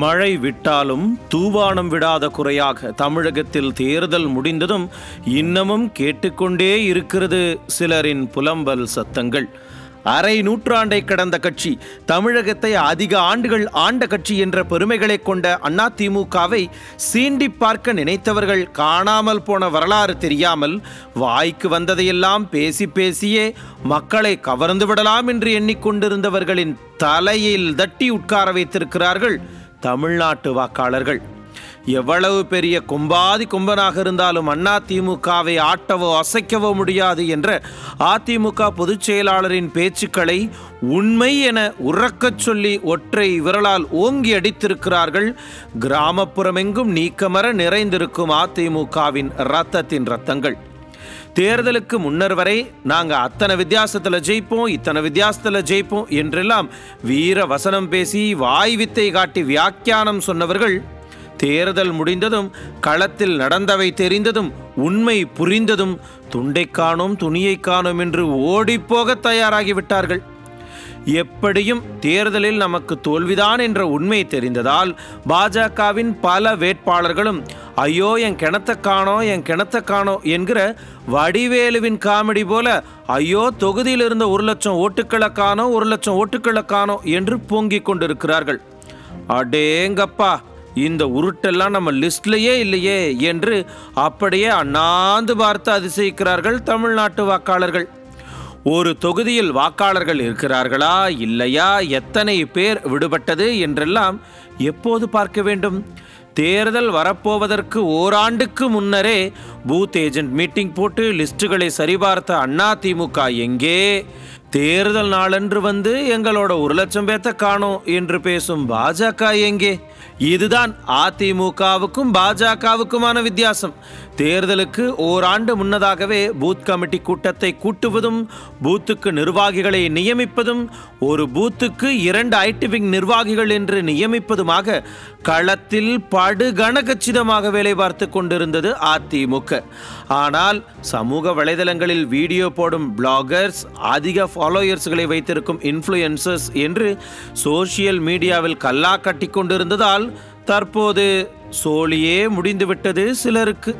மழை விட்டாலும் தூவானம் விடாத குறையாக தமிழகத்தில் தேர்தல் முடிந்ததும் இன்னமும் கேட்டுக்கொண்டே இருக்கிறது சிலரின் புலம்பல் சத்தங்கள். அரை நூற்றாண்டை கடந்த கட்சி தமிழகத்தை அதிக ஆண்டுகள் ஆண்ட கட்சி என்ற பெருமைகளை கொண்ட அதிமுகவை சீண்டி பார்க்க நினைத்தவர்கள் காணாமல் போன வரலாறு தெரியாமல் வாய்க்கு வந்ததையெல்லாம் பேசி பேசியே மக்களை கவர்ந்து விடலாம் என்று எண்ணிக்கொண்டிருந்தவர்களின் தலையில் தட்டி உட்கார வைத்திருக்கிறார்கள் தமிழ்நாட்டு வாக்காளர்கள். எவ்வளவு பெரிய கொம்பாதி கொம்பனாக இருந்தாலும் அண்ணா திமுகவை ஆட்டவோ அசைக்கவோ முடியாது என்ற அதிமுக பொதுச் செயலாளரின் பேச்சுக்களை உண்மை என உறக்கச் சொல்லி ஒற்றை விரலால் ஓங்கி அடித்திருக்கிறார்கள். கிராமப்புறமெங்கும் நீக்கமர நிறைந்திருக்கும் அதிமுகவின் ரத்தத்தின் ரத்தங்கள் தேர்தலுக்கு முன்னர் வரை நாங்கள் அத்தனை வித்தியாசத்தில் ஜெயிப்போம் இத்தனை வித்தியாசத்தில் ஜெயிப்போம் என்றெல்லாம் வீர வசனம் பேசி வாய் வித்தை காட்டி வியாக்கியானம் சொன்னவர்கள் தேர்தல் முடிந்ததும் களத்தில் நடந்தவை தெரிந்ததும் உண்மை புரிந்ததும் துண்டை காணோம் துணியை காணோம் என்று ஓடிப்போக தயாராகிவிட்டார்கள் எப்படியும் தேர்தலில் நமக்கு தோல்விதான் என்ற உண்மை தெரிந்ததால் பாஜகவின் பல வேட்பாளர்களும் ஐயோ என் கிணத்தை காணோம் என் கிணத்தை காணோ என்கிற வடிவேலுவின் காமெடி போல ஐயோ தொகுதியில் இருந்த ஒரு லட்சம் ஓட்டுக்களை காணோம் ஒரு லட்சம் ஓட்டுக்களை காணோம் என்று பொங்கிக் கொண்டிருக்கிறார்கள். அடேங்கப்பா இந்த உருட்டெல்லாம் நம்ம லிஸ்ட்லேயே இல்லையே என்று அப்படியே அண்ணாந்து பார்த்து அதிசயிக்கிறார்கள் தமிழ்நாட்டு வாக்காளர்கள். ஒரு தொகுதியில் வாக்காளர்கள் இருக்கிறார்களா இல்லையா எத்தனை பேர் விடுபட்டது என்றெல்லாம் எப்போது பார்க்க வேண்டும்? தேர்தல் வரப்போவதற்கு ஓராண்டுக்கு முன்னரே பூத் ஏஜென்ட் மீட்டிங் போட்டு லிஸ்டுகளை சரிபார்த்த அண்ணா திமுக எங்கே? தேர்தல் நாளன்று வந்து எங்களோட ஒரு லட்சம் பேத்த காணோம் என்று பேசும் பாஜக எங்கே? இதுதான் அதிமுகவுக்கும் பாஜகவுக்குமான வித்தியாசம். தேர்தலுக்கு ஓராண்டு முன்னதாகவே பூத் கமிட்டி கூட்டத்தை கூட்டுவதும் பூத்துக்கு நிர்வாகிகளை நியமிப்பதும் ஒரு பூத்துக்கு இரண்டு ஐடி விங் நிர்வாகிகள் என்று நியமிப்பதுமாக களத்தில் படுகணகச்சிதமாக வேலை பார்த்து கொண்டிருந்தது அதிமுக. ஆனால் சமூக வலைதளங்களில் வீடியோ போடும் பிளாகர்ஸ் அதிக ஃபாலோயர்ஸ்களை வைத்திருக்கும் இன்ஃப்ளூயன்சர்ஸ் என்று சோஷியல் மீடியாவில் கல்லா கட்டி கொண்டிருந்ததால் தற்போது சோழியே முடிந்துவிட்டது சிலருக்கு.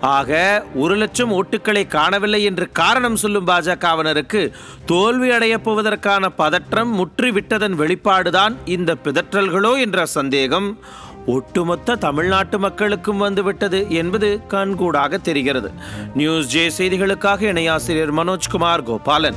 ஆக ஒரு லட்சம் ஓட்டுக்களை காணவில்லை என்று காரணம் சொல்லும் பாஜகவினருக்கு தோல்வி அடையப் போவதற்கான பதற்றம் முற்றிவிட்டதன் வெளிப்பாடுதான் இந்த பிதற்றல்களோ என்ற சந்தேகம். ஒட்டுமொத்த தமிழ்நாட்டு மக்களுக்கும் வந்துவிட்டது என்பது கண்கூடாக தெரிகிறது. நியூஸ் ஜே செய்திகளுக்காக இணையாசிரியர் மனோஜ்குமார் கோபாலன்.